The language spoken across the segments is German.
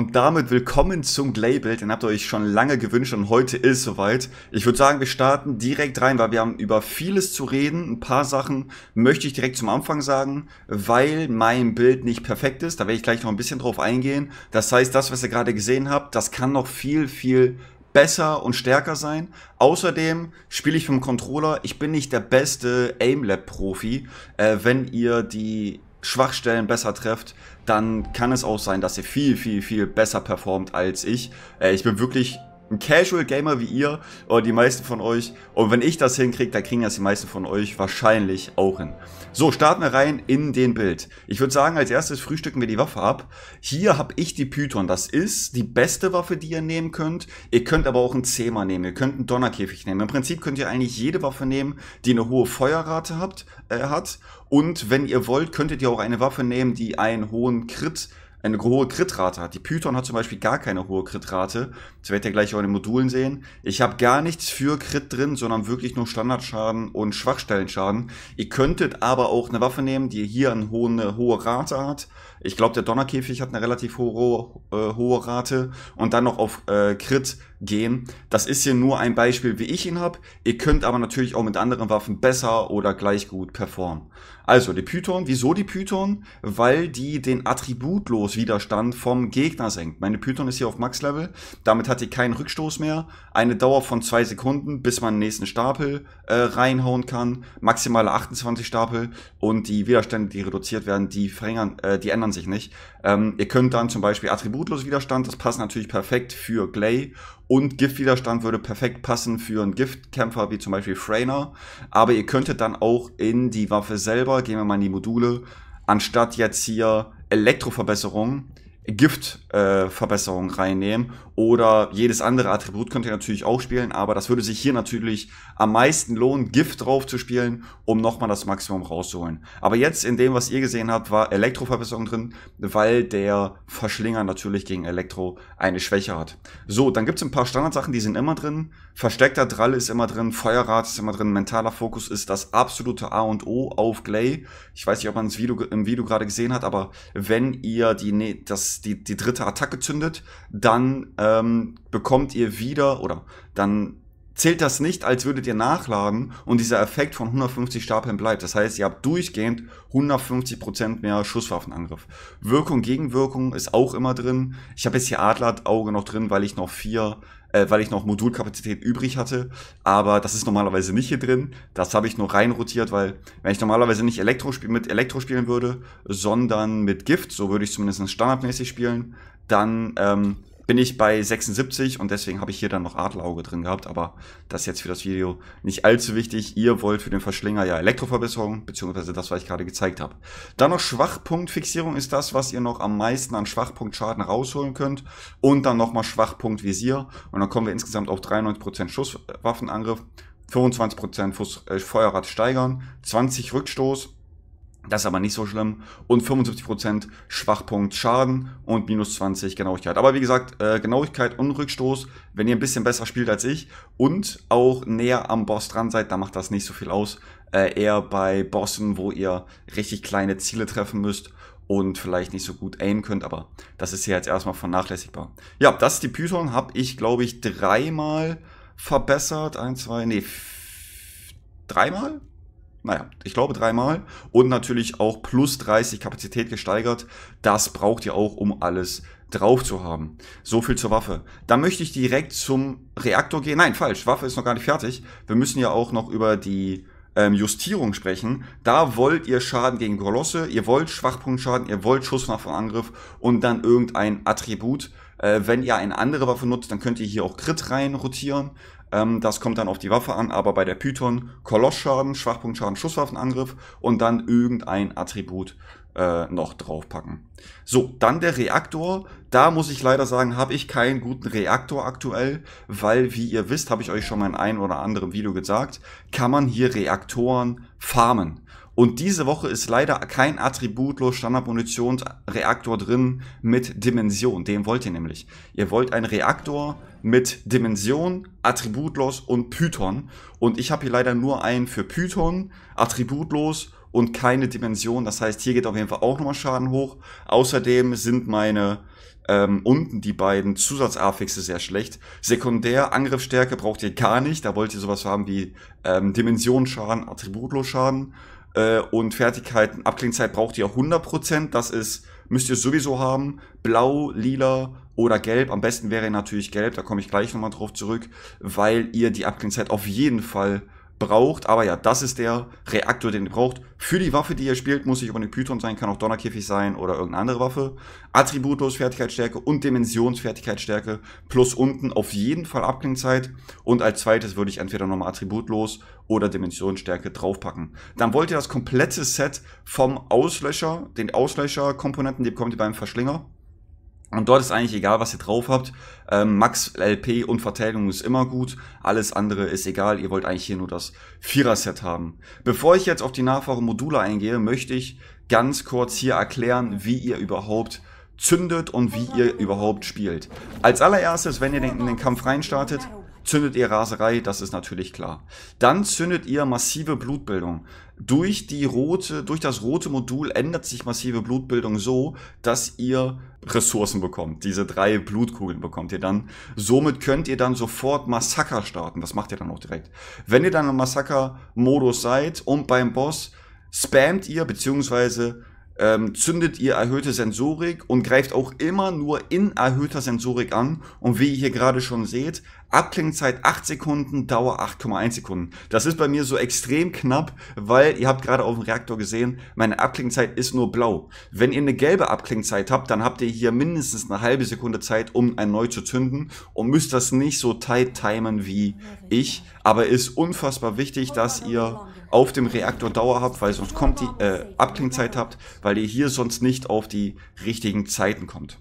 und damit willkommen zum Glay-Bild. Den habt ihr euch schon lange gewünscht und heute ist soweit. Ich würde sagen, wir starten direkt rein, weil wir haben über vieles zu reden. Ein paar Sachen möchte ich direkt zum Anfang sagen, weil mein Bild nicht perfekt ist. Da werde ich gleich noch ein bisschen drauf eingehen. Das heißt, das, was ihr gerade gesehen habt, das kann noch viel, viel besser und stärker sein. Außerdem spiele ich vom Controller. Ich bin nicht der beste Aimlab-Profi. Äh, wenn ihr die Schwachstellen besser trefft, dann kann es auch sein, dass ihr viel, viel, viel besser performt als ich. Äh, ich bin wirklich ein Casual Gamer wie ihr oder die meisten von euch. Und wenn ich das hinkriege, dann kriegen das die meisten von euch wahrscheinlich auch hin. So, starten wir rein in den Bild. Ich würde sagen, als erstes frühstücken wir die Waffe ab. Hier habe ich die Python. Das ist die beste Waffe, die ihr nehmen könnt. Ihr könnt aber auch einen Zema nehmen. Ihr könnt einen Donnerkäfig nehmen. Im Prinzip könnt ihr eigentlich jede Waffe nehmen, die eine hohe Feuerrate habt, äh, hat. Und wenn ihr wollt, könntet ihr auch eine Waffe nehmen, die einen hohen Crit eine hohe Crit-Rate hat. Die Python hat zum Beispiel gar keine hohe Crit-Rate. Das werdet ihr gleich auch in den Modulen sehen. Ich habe gar nichts für Crit drin, sondern wirklich nur Standardschaden und Schwachstellenschaden. Ihr könntet aber auch eine Waffe nehmen, die hier eine hohe, eine hohe Rate hat. Ich glaube, der Donnerkäfig hat eine relativ hohe, äh, hohe Rate. Und dann noch auf äh, Crit gehen. Das ist hier nur ein Beispiel, wie ich ihn habe. Ihr könnt aber natürlich auch mit anderen Waffen besser oder gleich gut performen. Also die Python, wieso die Python? Weil die den attributlos Widerstand vom Gegner senkt. Meine Python ist hier auf Max-Level, damit hat die keinen Rückstoß mehr. Eine Dauer von zwei Sekunden, bis man den nächsten Stapel äh, reinhauen kann. Maximale 28 Stapel und die Widerstände, die reduziert werden, die verringern, äh, die ändern sich nicht. Ähm, ihr könnt dann zum Beispiel attributlos Widerstand, das passt natürlich perfekt für Glay und Giftwiderstand würde perfekt passen für einen Giftkämpfer wie zum Beispiel Frayner. Aber ihr könntet dann auch in die Waffe selber, gehen wir mal in die Module, anstatt jetzt hier Elektroverbesserung, Giftverbesserung äh, reinnehmen oder jedes andere Attribut könnt ihr natürlich auch spielen, aber das würde sich hier natürlich am meisten lohnen, Gift drauf zu spielen, um nochmal das Maximum rauszuholen. Aber jetzt in dem, was ihr gesehen habt, war Elektroverbesserung drin, weil der Verschlinger natürlich gegen Elektro eine Schwäche hat. So, dann gibt's ein paar Standardsachen, die sind immer drin. Versteckter Drall ist immer drin, Feuerrad ist immer drin, mentaler Fokus ist das absolute A und O auf Glay. Ich weiß nicht, ob man das Video im Video gerade gesehen hat, aber wenn ihr die, ne, die, die dritte Attacke zündet, dann ähm, bekommt ihr wieder oder dann zählt das nicht, als würdet ihr nachladen und dieser Effekt von 150 Stapeln bleibt. Das heißt, ihr habt durchgehend 150% mehr Schusswaffenangriff. Wirkung gegen Wirkung ist auch immer drin. Ich habe jetzt hier Adlerauge noch drin, weil ich noch vier, äh, weil ich noch Modulkapazität übrig hatte. Aber das ist normalerweise nicht hier drin. Das habe ich nur reinrotiert, weil wenn ich normalerweise nicht Elektro mit Elektro spielen würde, sondern mit Gift, so würde ich zumindest standardmäßig spielen, dann ähm, bin ich bei 76 und deswegen habe ich hier dann noch Adlerauge drin gehabt, aber das ist jetzt für das Video nicht allzu wichtig. Ihr wollt für den Verschlinger ja Elektroverbesserung, beziehungsweise das, was ich gerade gezeigt habe. Dann noch Schwachpunktfixierung ist das, was ihr noch am meisten an Schwachpunktschaden rausholen könnt und dann nochmal Schwachpunktvisier und dann kommen wir insgesamt auf 93% Schusswaffenangriff, 25% äh, Feuerrad steigern, 20 Rückstoß, das ist aber nicht so schlimm. Und 75% Schwachpunkt Schaden und minus 20 Genauigkeit. Aber wie gesagt, äh, Genauigkeit und Rückstoß, wenn ihr ein bisschen besser spielt als ich und auch näher am Boss dran seid, dann macht das nicht so viel aus. Äh, eher bei Bossen, wo ihr richtig kleine Ziele treffen müsst und vielleicht nicht so gut aimen könnt, aber das ist hier jetzt erstmal vernachlässigbar. Ja, das ist die Python, habe ich glaube ich dreimal verbessert. Ein, zwei, nee, dreimal? Naja, ich glaube dreimal und natürlich auch plus 30 Kapazität gesteigert. Das braucht ihr auch, um alles drauf zu haben. So viel zur Waffe. Dann möchte ich direkt zum Reaktor gehen. Nein, falsch. Waffe ist noch gar nicht fertig. Wir müssen ja auch noch über die ähm, Justierung sprechen. Da wollt ihr Schaden gegen Kolosse, ihr wollt Schwachpunktschaden, ihr wollt Schusswaffenangriff und dann irgendein Attribut. Äh, wenn ihr eine andere Waffe nutzt, dann könnt ihr hier auch Crit rein rotieren. Ähm, das kommt dann auf die Waffe an, aber bei der Python Kolossschaden, Schwachpunktschaden, Schusswaffenangriff und dann irgendein Attribut äh, noch draufpacken. So, dann der Reaktor. Da muss ich leider sagen, habe ich keinen guten Reaktor aktuell, weil, wie ihr wisst, habe ich euch schon mal in einem oder anderen Video gesagt, kann man hier Reaktoren farmen. Und diese Woche ist leider kein attributlos Standardmunitionsreaktor drin mit Dimension. Den wollt ihr nämlich. Ihr wollt einen Reaktor mit Dimension, attributlos und Python. Und ich habe hier leider nur einen für Python, attributlos und keine Dimension. Das heißt, hier geht auf jeden Fall auch nochmal Schaden hoch. Außerdem sind meine ähm, unten die beiden Zusatz-Affixe sehr schlecht. Sekundär, Angriffsstärke braucht ihr gar nicht. Da wollt ihr sowas haben wie ähm, Dimensionsschaden, Attributloschaden. Äh, und Fertigkeiten, Abklingzeit braucht ihr 100%. Das ist, müsst ihr sowieso haben. Blau, lila oder gelb. Am besten wäre natürlich gelb. Da komme ich gleich nochmal drauf zurück. Weil ihr die Abklingzeit auf jeden Fall braucht. Aber ja, das ist der Reaktor, den ihr braucht. Für die Waffe, die ihr spielt, muss nicht unbedingt Python sein, kann auch Donnerkäfig sein oder irgendeine andere Waffe. Attributlos Fertigkeitsstärke und Dimensionsfertigkeitsstärke plus unten auf jeden Fall Abklingzeit. Und als zweites würde ich entweder nochmal Attributlos oder Dimensionsstärke draufpacken. Dann wollt ihr das komplette Set vom Auslöscher, den Auslöscherkomponenten, die bekommt ihr beim Verschlinger. Und dort ist eigentlich egal, was ihr drauf habt. Ähm, Max, LP und Verteidigung ist immer gut. Alles andere ist egal. Ihr wollt eigentlich hier nur das Vierer-Set haben. Bevor ich jetzt auf die nachfahren Module eingehe, möchte ich ganz kurz hier erklären, wie ihr überhaupt zündet und wie ihr überhaupt spielt. Als allererstes, wenn ihr in den Kampf reinstartet, zündet ihr Raserei, das ist natürlich klar. Dann zündet ihr massive Blutbildung. Durch die rote, durch das rote Modul ändert sich massive Blutbildung so, dass ihr Ressourcen bekommt. Diese drei Blutkugeln bekommt ihr dann. Somit könnt ihr dann sofort Massaker starten. Das macht ihr dann auch direkt. Wenn ihr dann im Massaker-Modus seid und beim Boss spammt ihr, beziehungsweise ähm, zündet ihr erhöhte Sensorik und greift auch immer nur in erhöhter Sensorik an. Und wie ihr hier gerade schon seht, Abklingzeit 8 Sekunden, Dauer 8,1 Sekunden. Das ist bei mir so extrem knapp, weil ihr habt gerade auf dem Reaktor gesehen, meine Abklingzeit ist nur blau. Wenn ihr eine gelbe Abklingzeit habt, dann habt ihr hier mindestens eine halbe Sekunde Zeit, um ein neu zu zünden und müsst das nicht so tight timen wie ich. Aber ist unfassbar wichtig, dass ihr auf dem Reaktor Dauer habt, weil sonst kommt die äh, Abklingzeit habt, weil ihr hier sonst nicht auf die richtigen Zeiten kommt.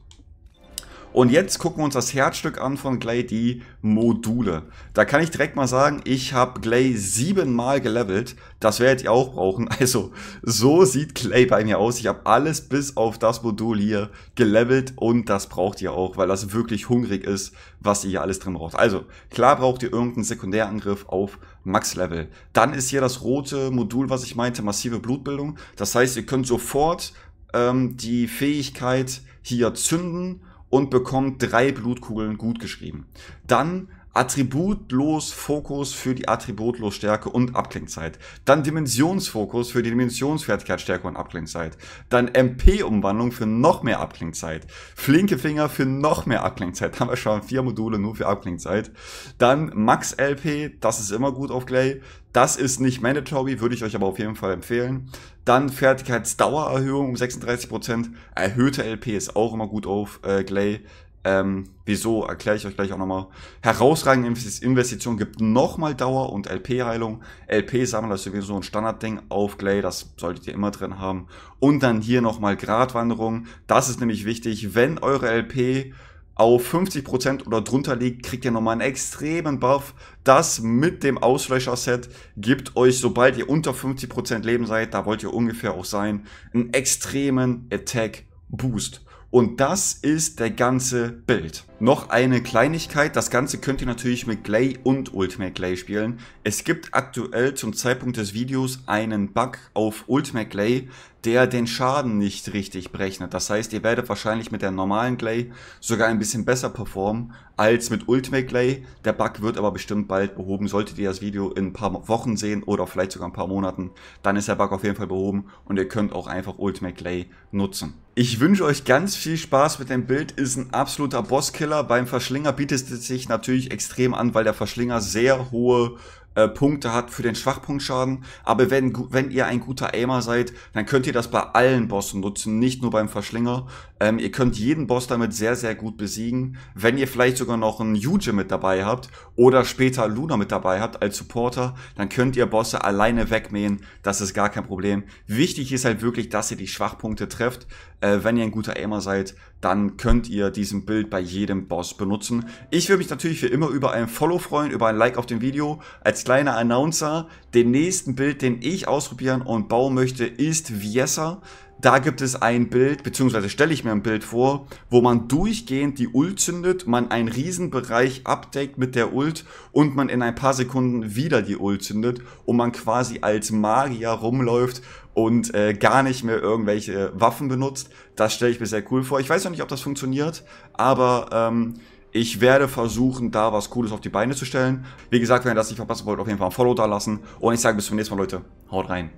Und jetzt gucken wir uns das Herzstück an von Glay, die Module. Da kann ich direkt mal sagen, ich habe Glay siebenmal gelevelt. Das werdet ihr auch brauchen. Also so sieht Clay bei mir aus. Ich habe alles bis auf das Modul hier gelevelt und das braucht ihr auch, weil das wirklich hungrig ist, was ihr hier alles drin braucht. Also klar braucht ihr irgendeinen Sekundärangriff auf Max-Level. Dann ist hier das rote Modul, was ich meinte, massive Blutbildung. Das heißt, ihr könnt sofort ähm, die Fähigkeit hier zünden und bekommt drei Blutkugeln gut geschrieben. Dann Attributlos Fokus für die Attributlos Stärke und Abklingzeit. Dann Dimensionsfokus für die Dimensionsfertigkeitsstärke und Abklingzeit. Dann MP-Umwandlung für noch mehr Abklingzeit. Flinke Finger für noch mehr Abklingzeit. Haben wir schon vier Module nur für Abklingzeit. Dann Max LP, das ist immer gut auf Glay. Das ist nicht mandatory, würde ich euch aber auf jeden Fall empfehlen. Dann Fertigkeitsdauererhöhung um 36%. Erhöhte LP ist auch immer gut auf äh, Glay. Ähm, wieso, erkläre ich euch gleich auch nochmal. Herausragende Investition gibt nochmal Dauer und LP-Heilung. LP-Sammler ist sowieso ein Standardding auf Glay, das solltet ihr immer drin haben. Und dann hier nochmal Gratwanderung. Das ist nämlich wichtig, wenn eure LP auf 50% oder drunter liegt, kriegt ihr nochmal einen extremen Buff. Das mit dem Auslöscher-Set gibt euch, sobald ihr unter 50% Leben seid, da wollt ihr ungefähr auch sein, einen extremen Attack-Boost. Und das ist der ganze Bild. Noch eine Kleinigkeit, das Ganze könnt ihr natürlich mit Glay und Ultimate Glay spielen. Es gibt aktuell zum Zeitpunkt des Videos einen Bug auf Ultimate Glay, der den Schaden nicht richtig berechnet. Das heißt, ihr werdet wahrscheinlich mit der normalen Glay sogar ein bisschen besser performen als mit Ultimate Glay. Der Bug wird aber bestimmt bald behoben. Solltet ihr das Video in ein paar Wochen sehen oder vielleicht sogar ein paar Monaten, dann ist der Bug auf jeden Fall behoben und ihr könnt auch einfach Ultimate Glay nutzen. Ich wünsche euch ganz viel Spaß mit dem Bild. Ist ein absoluter Bosskiller. Beim Verschlinger bietet es sich natürlich extrem an, weil der Verschlinger sehr hohe äh, Punkte hat für den Schwachpunktschaden. Aber wenn, wenn ihr ein guter Aimer seid, dann könnt ihr das bei allen Bossen nutzen, nicht nur beim Verschlinger. Ähm, ihr könnt jeden Boss damit sehr, sehr gut besiegen. Wenn ihr vielleicht sogar noch einen Yuji mit dabei habt oder später Luna mit dabei habt als Supporter, dann könnt ihr Bosse alleine wegmähen. Das ist gar kein Problem. Wichtig ist halt wirklich, dass ihr die Schwachpunkte trefft. Äh, wenn ihr ein guter Aimer seid, dann könnt ihr diesen Bild bei jedem Boss benutzen. Ich würde mich natürlich wie immer über ein Follow freuen, über ein Like auf dem Video. Als kleiner Announcer, den nächsten Bild, den ich ausprobieren und bauen möchte, ist Viessa. da gibt es ein Bild, beziehungsweise stelle ich mir ein Bild vor, wo man durchgehend die Ult zündet, man einen Riesenbereich abdeckt mit der Ult und man in ein paar Sekunden wieder die Ult zündet und man quasi als Magier rumläuft und äh, gar nicht mehr irgendwelche Waffen benutzt. Das stelle ich mir sehr cool vor. Ich weiß noch nicht, ob das funktioniert, aber ähm, ich werde versuchen, da was Cooles auf die Beine zu stellen. Wie gesagt, wenn ihr das nicht verpassen wollt, auf jeden Fall ein Follow da lassen. Und ich sage bis zum nächsten Mal, Leute. Haut rein.